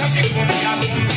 Ela.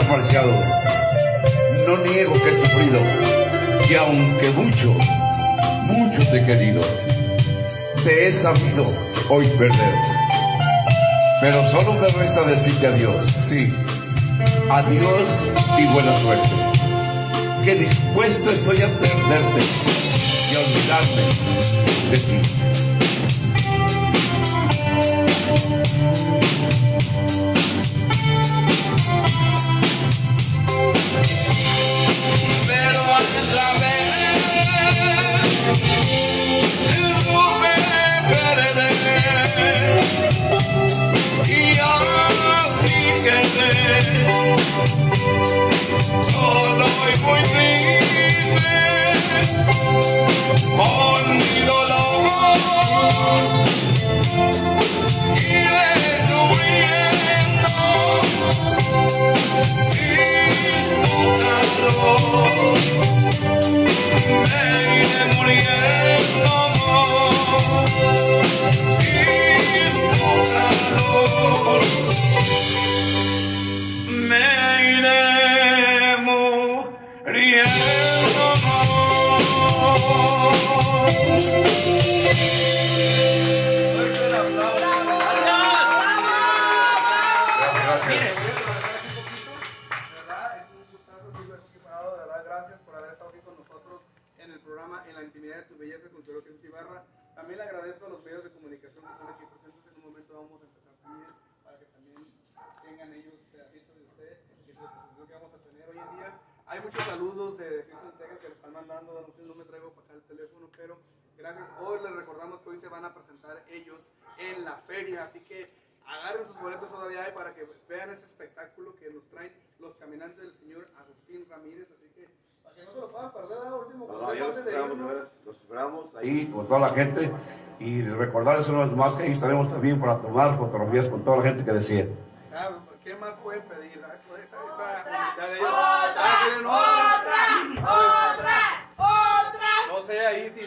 ha. No niego que he sufrido, que aunque mucho, mucho te he querido, te he sabido hoy perder. Pero solo me resta decirte adiós, sí, adiós y buena suerte. Que dispuesto estoy a perderte y a olvidarme de ti. Hoy les recordamos que hoy se van a presentar ellos en la feria, así que agarren sus boletos todavía hay para que vean ese espectáculo que nos traen los caminantes del señor Agustín Ramírez, así que para que no se lo puedan perder al último. Los, esperamos, los esperamos ahí con toda la gente y recordarles una vez más que ahí estaremos también para tomar fotografías con toda la gente que desee. Ah, pues, ¿Qué más pueden pedir? Ah, pues, esa, esa, ¡Otra! De ellos. ¡Otra! Ah, ¡Otra! ¡Otra!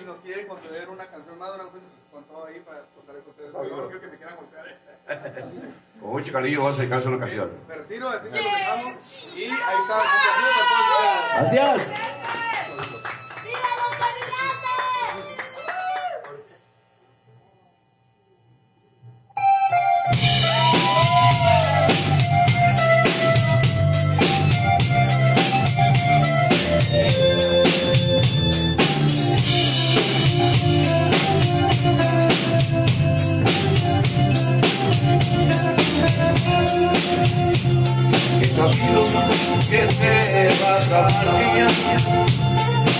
Nos quieren conceder una canción más, una canción con todo ahí para estar con ustedes. Yo no quiero que me quieran golpear. ¿eh? Con mucho cariño vamos a dedicarse a la ocasión. Me retiro, así que lo dejamos. Y ahí está. Gracias.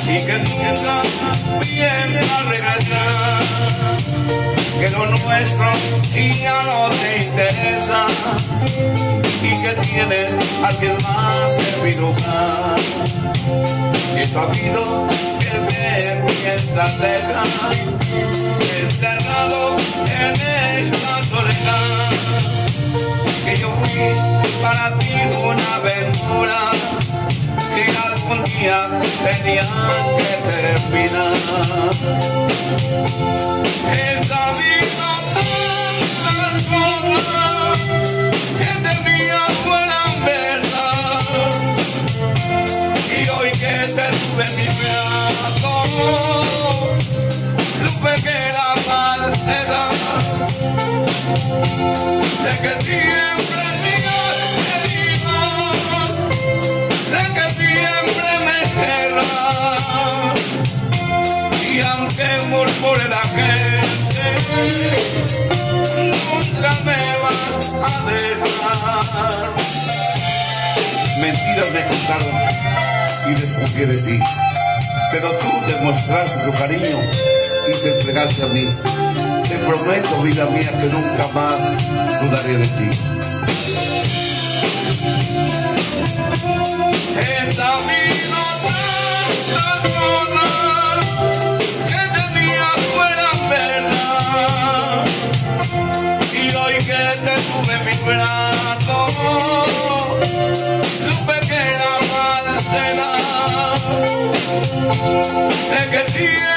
Y que nunca vienes a regresar. Que lo nuestro ya no te interesa y que tienes a alguien más en mi lugar. He sabido que me piensas dejar la gente, nunca me vas a dejar. Mentiras me contaron y desconfié de ti, pero tú demostraste tu cariño y te entregaste a mí. Te prometo, vida mía, que nunca más dudaré de ti. De que siempre